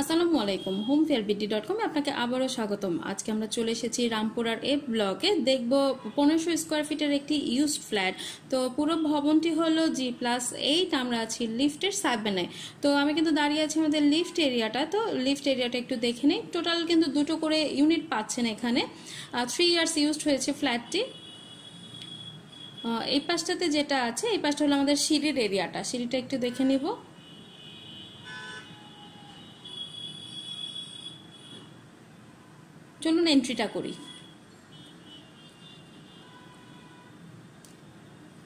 আসসালামু আলাইকুম home fair BD dot কমে আপনাকে আবারও স্বাগতম। আজকে আমরা চলে এসেছি রামপুরার এ ব্লকে। দেখব পনেরোশো স্কোয়ার ফিটের একটি ইউজড ফ্ল্যাট তো পুরো ভবনটি হলো জি প্লাস এইট আমরা আছি লিফটের সেভেনে তো আমি কিন্তু দাঁড়িয়ে আছি আমাদের লিফট এরিয়াটা তো লিফট এরিয়াটা একটু দেখে নিই। টোটাল কিন্তু দুটো করে ইউনিট পাচ্ছেন এখানে। থ্রি ইয়ার্স ইউজড হয়েছে ফ্ল্যাটটি এই পাশটাতে যেটা আছে, এই পাশটা হলো আমাদের সিঁড়ির এরিয়াটা সিঁড়িটা একটু দেখে নিব। চলুন এন্ট্রিটা করি?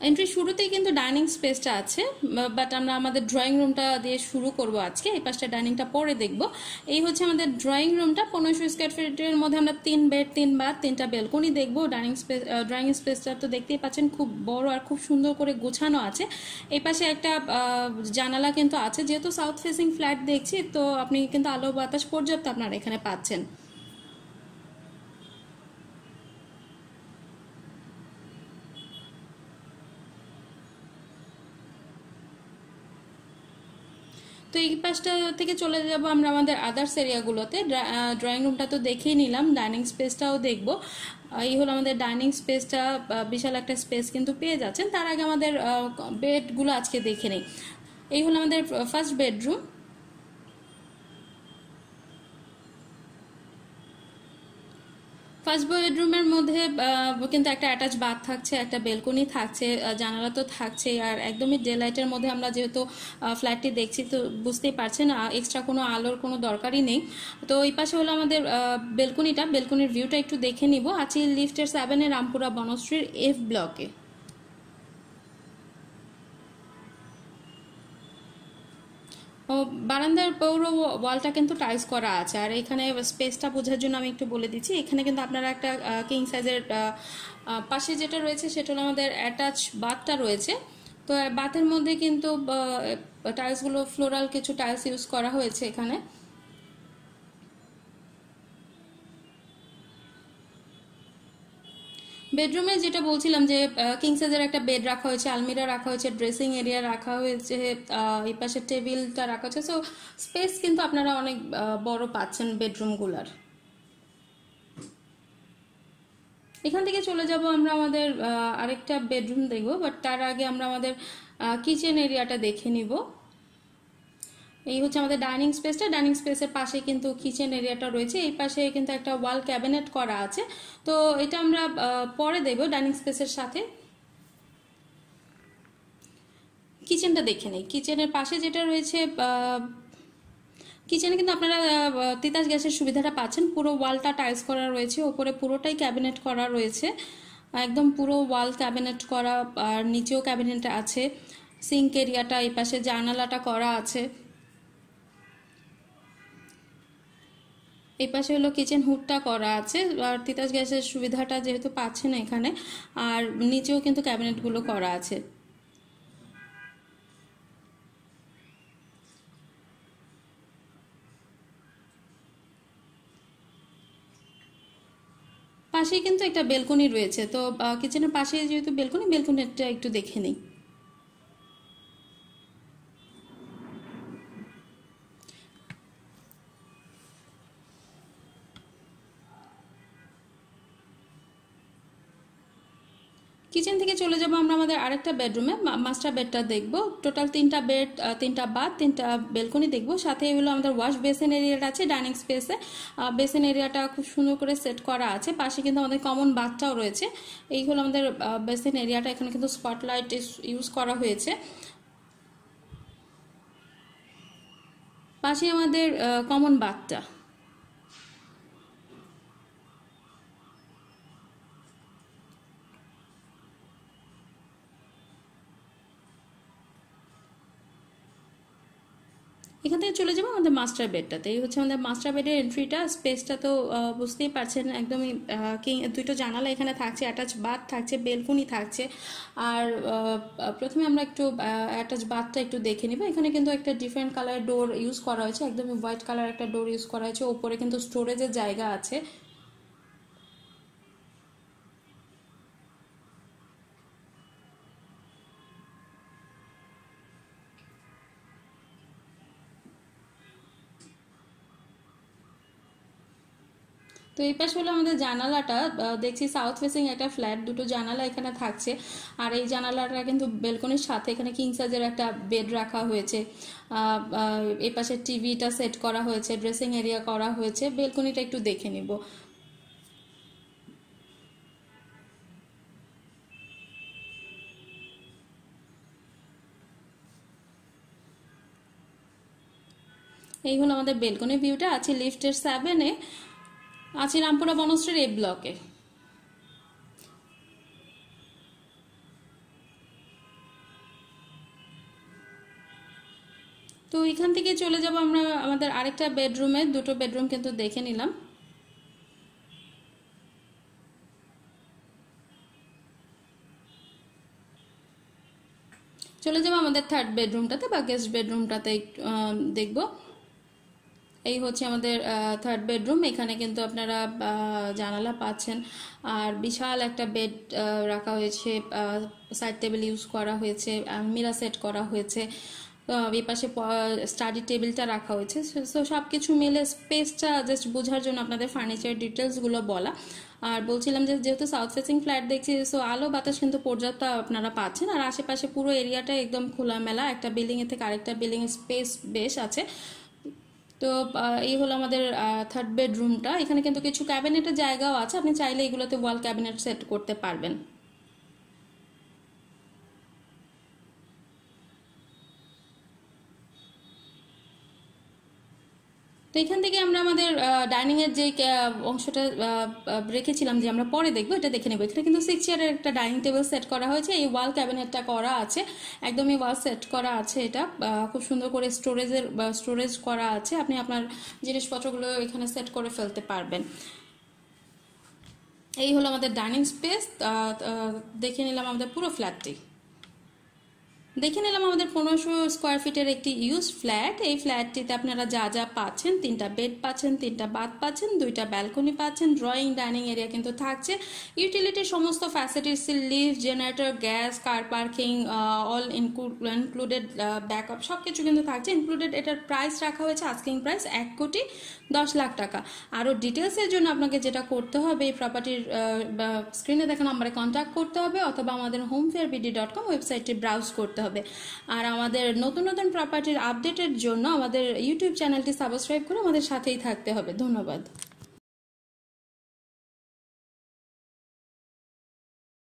এন্ট্রি শুরুতেই কিন্তু ডাইনিং স্পেসটা আছে বাট আমরা আমাদের ড্রয়িং রুমটা দিয়ে শুরু করব আজকে। এই পাশটা ডাইনিংটা পরে দেখব। এই হচ্ছে আমাদের ড্রয়িং রুমটা পনেরোশো স্কোয়ার ফিটের মধ্যে আমরা তিন বেড তিন বার তিনটা বেলকনি দেখব। ডাইনিং স্পেস ড্রয়িং স্পেসটা তো দেখতেই পাচ্ছেন, খুব বড় আর খুব সুন্দর করে গোছানো আছে। এই পাশে একটা জানালা কিন্তু আছে। যেহেতু সাউথ ফেসিং ফ্ল্যাট দেখছি, তো আপনি কিন্তু আলো বাতাস পর্যাপ্ত আপনারা এখানে পাচ্ছেন। তো এই পাশটা থেকে চলে যাব আমরা আমাদের আদার্স এরিয়াগুলোতে ড্রয়িং রুমটা তো দেখেই নিলাম ডাইনিং স্পেসটাও দেখব। এই হলো আমাদের ডাইনিং স্পেসটা বিশাল একটা স্পেস কিন্তু পেয়ে যাচ্ছেন। তার আগে আমাদের বেডগুলো আজকে দেখে নেই। এই হলো আমাদের ফার্স্ট বেডরুম ফার্স্ট বেডরুমের মধ্যে কিন্তু একটা অ্যাটাচ বাথ থাকছে, একটা বেলকনি থাকছে জানালা তো থাকছে আর একদমই ডে লাইটের মধ্যে আমরা যেহেতু ফ্ল্যাটটি দেখছি তো বুঝতেই পারছেন এক্সট্রা কোনো আলোর কোনো দরকারই নেই। তো এই পাশে হলো আমাদের বেলকনিটা বেলকনির ভিউটা একটু দেখে নিব। আছি লিফটের সেভেনের রামপুরা বনশ্রীর এফ ব্লকে বারান্দার পৌর ওয়ালটা কিন্তু টাইলস করা আছে। আর এখানে স্পেসটা বোঝার জন্য আমি একটু বলে দিচ্ছি। এখানে কিন্তু আপনারা একটা কিং সাইজের পাশে যেটা রয়েছে সেটা হলো আমাদের অ্যাটাচ বাথটা রয়েছে। তো বাথের মধ্যে কিন্তু টাইলসগুলো ফ্লোরাল কিছু টাইলস ইউজ করা হয়েছে এখানে। বেডরুমে যেটা বলছিলাম যে কিং সাইজের একটা বেড রাখা হয়েছে আলমিরা রাখা হয়েছে ড্রেসিং এরিয়া রাখা হয়েছে এই পাশে টেবিলটা রাখা হয়েছে। সো স্পেস কিন্তু আপনারা অনেক বড় পাচ্ছেন বেডরুমগুলার এখান থেকে চলে যাব আমরা আমাদের আরেকটা বেডরুম দেখব বাট তার আগে আমরা আমাদের কিচেন এরিয়াটা দেখে নিব। এই হচ্ছে আমাদের ডাইনিং স্পেসটা। ডাইনিং স্পেসের পাশে কিন্তু কিচেন এরিয়াটা রয়েছে। এই পাশে কিন্তু একটা ওয়াল ক্যাবিনেট করা আছে। তো এটা আমরা পরে দেব ডাইনিং স্পেসের সাথে। কিচেনটা দেখে নেই। কিচেনের পাশে যেটা রয়েছে কিচেনে কিন্তু আপনারা তিতাস গ্যাসের সুবিধাটা পাচ্ছেন। পুরো ওয়ালটা টাইলস করা রয়েছে। ওপরে পুরোটাই ক্যাবিনেট করা রয়েছে। একদম পুরো ওয়াল ক্যাবিনেট করা, আর নিচেও ক্যাবিনেট আছে। সিঙ্ক এরিয়াটা এই পাশে জানালাটা করা আছে। এই পাশে হলো কিচেন হুডটা করা আছে। আর তিতাস গ্যাসের সুবিধাটা যেহেতু পাচ্ছে না এখানে, আর নিচেও কিন্তু ক্যাবিনেটগুলো করা আছে। পাশেই কিন্তু একটা বেলকনি রয়েছে। তো কিচেনের পাশে যেহেতু বেলকনি বেলকনিটা একটু দেখে নিই। কিচেন থেকে চলে যাব আমরা আমাদের আরেকটা বেডরুমে। মাস্টার বেডটা দেখব। টোটাল তিনটা বেড তিনটা বাথ তিনটা বেলকনি দেখব। সাথে হলো আমাদের ওয়াশ বেসিন এরিয়াটা আছে ডাইনিং স্পেসে বেসিন এরিয়াটা খুব সুন্দর করে সেট করা আছে। পাশে কিন্তু আমাদের কমন বাথটাও রয়েছে। এই হলো আমাদের বেসিন এরিয়াটা এখানে কিন্তু স্পটলাইট ইউজ করা হয়েছে। পাশে আমাদের কমন বাথটা এখান থেকে চলে যাব আমাদের মাস্টার বেডটাতে এই হচ্ছে আমাদের মাস্টার বেডের এন্ট্রিটা স্পেসটা তো বুঝতেই পারছেন, একদমই কি দুটো জানালা এখানে থাকছে অ্যাটাচ বাথ থাকছে বেলকুনি থাকছে। আর প্রথমে আমরা একটু অ্যাটাচ বাথটা একটু দেখে নিব। এখানে কিন্তু একটা ডিফারেন্ট কালার ডোর ইউজ করা হয়েছে। একদমই হোয়াইট কালার একটা ডোর ইউজ করা হয়েছে। ওপরে কিন্তু স্টোরেজের জায়গা আছে। তো এই পাশে হলো আমাদের জানালাটা দেখছি সাউথ ফেসিং একটা ফ্ল্যাট দুটো জানালা এখানে থাকছে। আর এই জানালাটা কিন্তু বেলকনির সাথে এখানে কিং সাইজের একটা বেড রাখা হয়েছে। এই পাশে টিভিটা সেট করা হয়েছে ড্রেসিং এরিয়া করা হয়েছে। বেলকনিটা একটু দেখে নিব। এই হলো আমাদের বেলকনি ভিউটা আছে লিফটের সেভেনে আছে রামপুরা বনশ্রীর এ ব্লকে। তো এখান থেকে চলে যাব আমরা আমাদের আরেকটা বেডরুমে, দুটো বেডরুম কিন্তু দেখে নিলাম। চলে যাব আমাদের থার্ড বেডরুমটাতে বা গেস্ট বেডরুমটাতে দেখব। এই হচ্ছে আমাদের থার্ড বেডরুম এখানে কিন্তু আপনারা জানালা পাচ্ছেন। আর বিশাল একটা বেড রাখা হয়েছে সাইড টেবিল ইউজ করা হয়েছে মিরা সেট করা হয়েছে। এই পাশে স্টাডি টেবিলটা রাখা হয়েছে। সো সব কিছু মিলে স্পেসটা জাস্ট বোঝার জন্য আপনাদের ফার্নিচার ডিটেলসগুলো বলা। আর বলছিলাম যে, যেহেতু সাউথ ফেসিং ফ্ল্যাট দেখছি সো আলো বাতাস কিন্তু পর্যাপ্ত আপনারা পাচ্ছেন। আর আশেপাশে পুরো এরিয়াটা একদম খোলামেলা। একটা বিল্ডিং এর থেকে আরেকটা বিল্ডিংয়ের স্পেস বেশ আছে। তো এই হলো আমাদের থার্ড বেডরুমটা এখানে কিন্তু কিছু ক্যাবিনেটের জায়গাও আছে। আপনি চাইলে এগুলোতে ওয়াল ক্যাবিনেট সেট করতে পারবেন। তো এখান থেকে আমরা আমাদের ডাইনিং এর যে অংশটা রেখেছিলাম যে আমরা পরে দেখব, এটা দেখে নেব। এখানে কিন্তু সিক্স চেয়ারের একটা ডাইনিং টেবিল সেট করা হয়েছে। এই ওয়াল ক্যাবিনেটটা করা আছে। একদমই ওয়াল সেট করা আছে এটা। খুব সুন্দর করে স্টোরেজের স্টোরেজ করা আছে। আপনি আপনার জিনিসপত্রগুলো এখানে সেট করে ফেলতে পারবেন। এই হলো আমাদের ডাইনিং স্পেস দেখে নিলাম আমাদের পুরো ফ্ল্যাটটি দেখে নিলাম আমাদের পনেরোশো স্কোয়ার ফিটের একটি ইউজ ফ্ল্যাট এই ফ্ল্যাটটিতে আপনারা যা যা পাচ্ছেন, তিনটা বেড পাচ্ছেন, তিনটা বাথ পাচ্ছেন, দুইটা ব্যালকনি পাচ্ছেন ড্রয়িং ডাইনিং এরিয়া কিন্তু থাকছে। ইউটিলিটির সমস্ত facilities lift generator gas car parking all included backup সব কিছু কিন্তু থাকছে। ইনক্লুডেড এটার প্রাইস রাখা হয়েছে আস্কিং প্রাইস এক কোটি দশ লাখ টাকা। আরও ডিটেলসের জন্য আপনাকে যেটা করতে হবে, এই প্রপার্টির স্ক্রিনে দেখা নাম্বারে কন্ট্যাক্ট করতে হবে, অথবা আমাদের home fair BD dot com ওয়েবসাইটটি ব্রাউজ করতে হবে। আর আমাদের নতুন নতুন প্রপার্টির আপডেটের জন্য আমাদের ইউটিউব চ্যানেলটি সাবস্ক্রাইব করে আমাদের সাথেই থাকতে হবে। ধন্যবাদ।